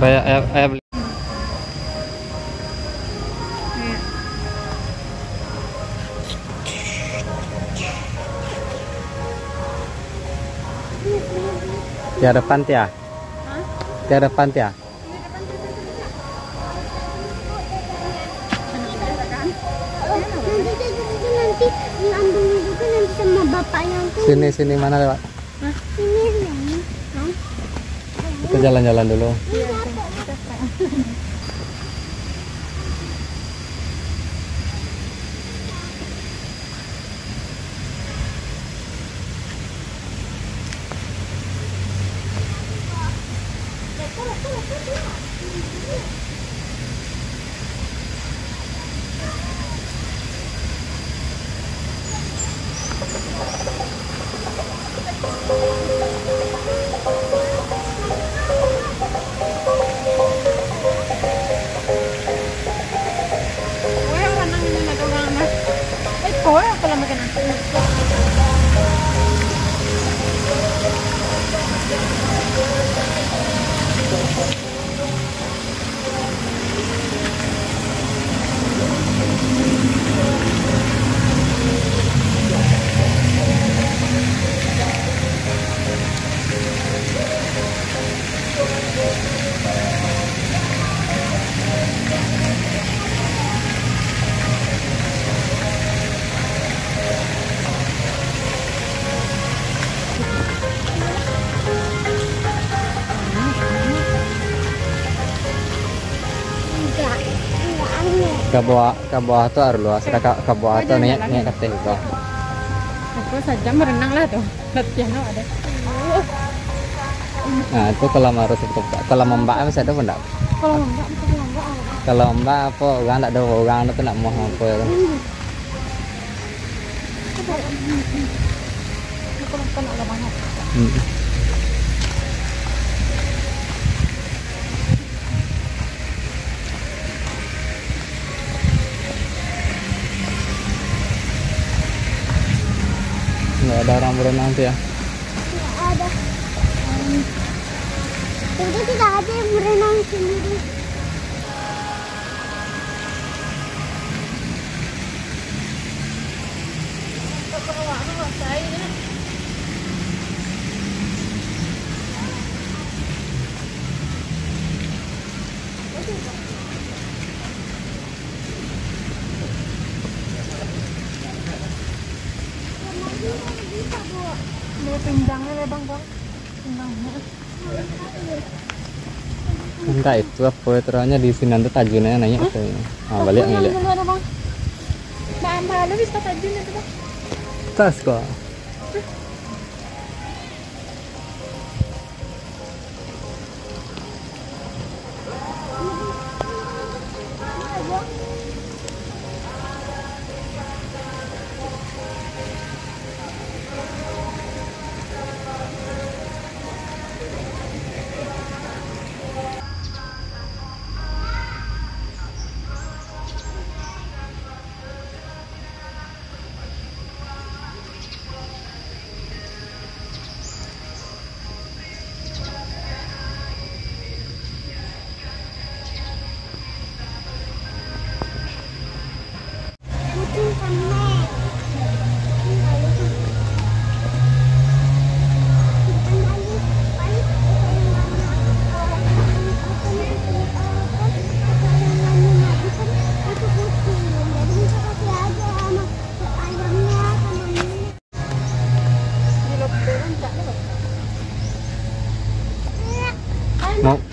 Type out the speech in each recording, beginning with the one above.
Ntar ayah, ayah, ayah beli. Tiada panti ya? Tiada panti ya? Nanti itu nanti diambil juga nanti sama bapaknya tuh. Sini sini mana lewat? Ini ini. Hah? Kita jalan-jalan dulu. Oh, bawah tuh harus luas. Ada ke, ke bawah tuh nih nih kata itu. Aku saja merenang lah tuh. Latihan ada. Nah itu kalau harus betul kalau mbak masih ada pun enggak? Kalau enggak, kalau enggak. Kalau mbak apa orang enggak ada orang itu nak mau apa ya? Kalau kan ada banyak. Orang berenang tuh ya? Enggak ada. Jadi tidak ada yang berenang sendiri. Dia pinggangnya ya bang bang. Pinggangnya. Enggak itu apa ya terusnya di sini nanti tajunnya nanya apa ya? Ah balik ada bang. Mbak malu bisa tajun itu bang. Tas kok.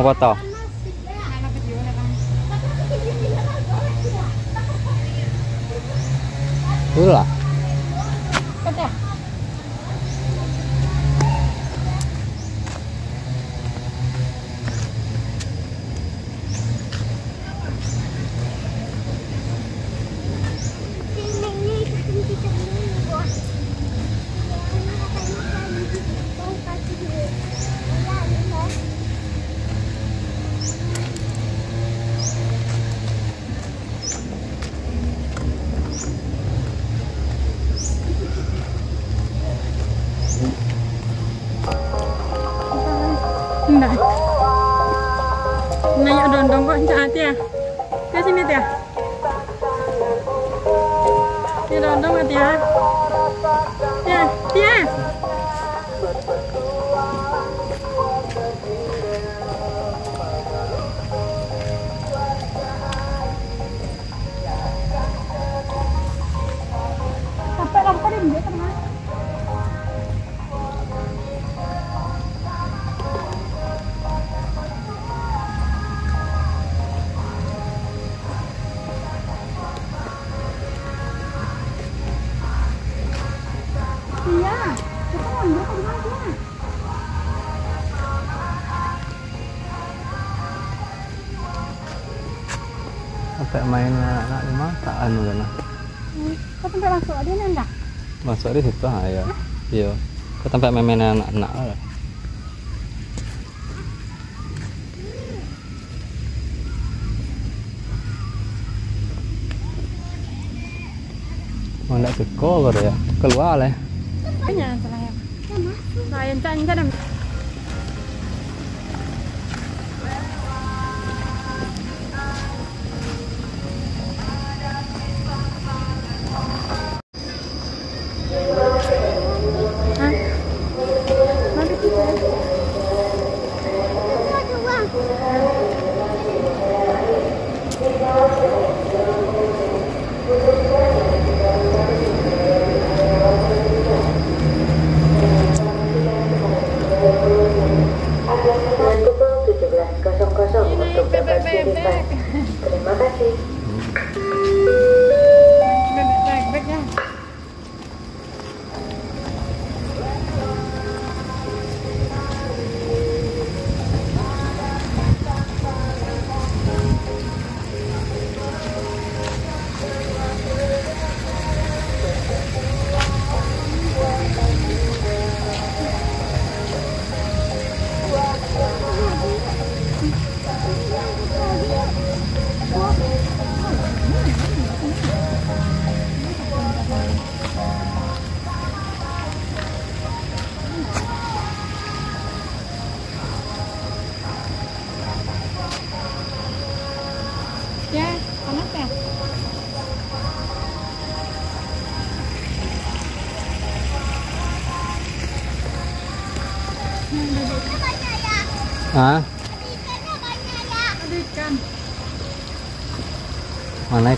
Mau foto? Mana videonya Nah. Naik dondong kok hati ya. Ke sini dia. Ini dondong ya. Ya, ya. Sampai main anak-anak lima tak anu kan Hmm, Kok sampai masuk nih enggak? masuk di situ ah ya iya kita sampai main anak-anak lah mau ndak sekolah ya keluar lah Kayaknya salah ya. Nah, yang cak enggak ada.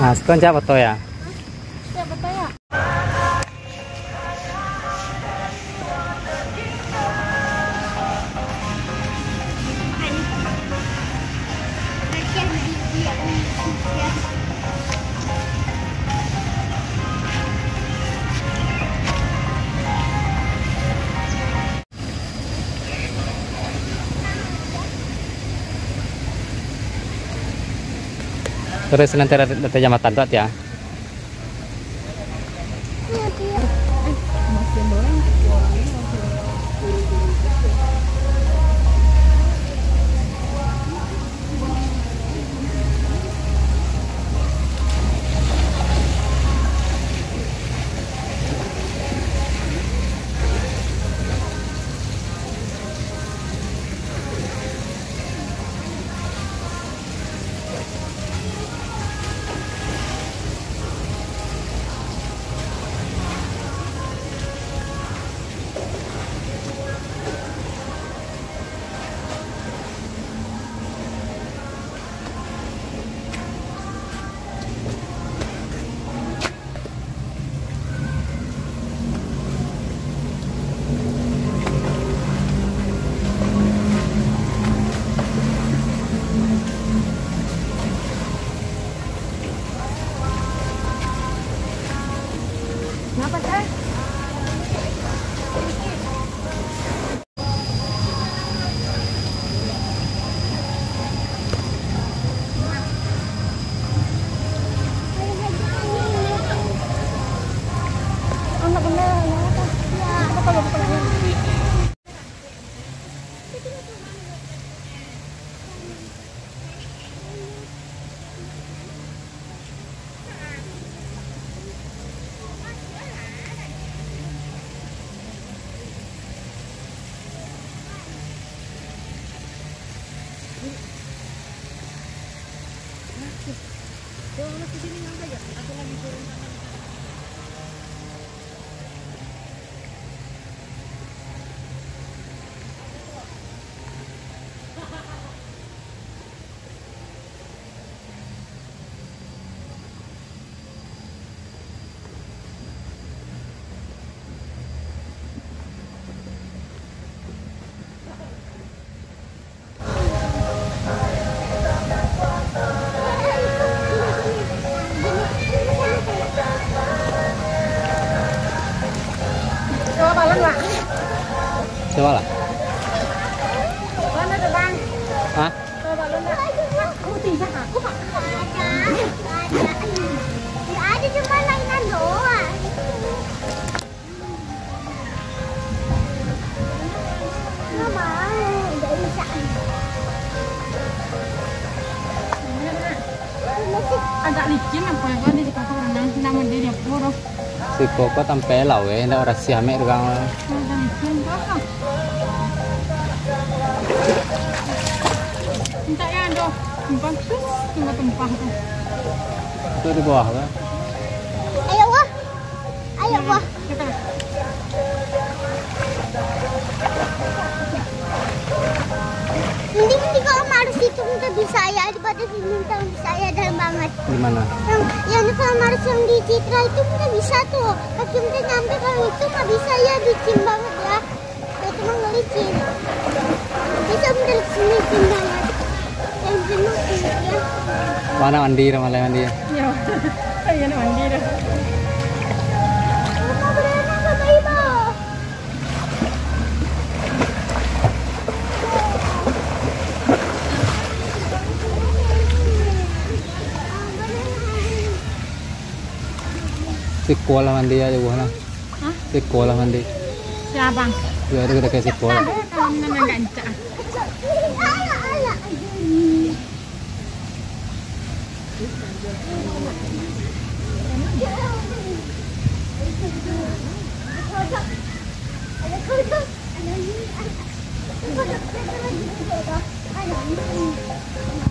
nah sekarang siapa tuh ya Ya betul ya. Terus nanti ada jambatan tuh ya. Aku ada, ada. Ada cuma mainan doang. Mau, nggak bisa. Agak licin apa ya kan di sekolah renang namun dia dia puro. Si Koko tampe lau eh, ndak ora si ame gang. Agak licin. Minta ya Tumpah tuh, tumpah tuh. Itu di bawah kan. Ayo wah, ayo wah. Kita Mending di kalau Marus itu minta bisa ya daripada minta bisa ya dalam banget. Di mana? Yang yang kalau Marus yang di Citra itu minta bisa tuh. Kaki minta nyampe kalau itu nggak bisa ya licin banget ya. Itu mah nggak licin. Bisa minta licin banget. Ya. Mana mandi malah mandi. ya. Ayo mandi aja buah Hah? Si Kuala mandi. Siapa? Ya ada kita kasih Kuala. 哎呀，你。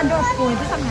Ini nak ada apa itu sama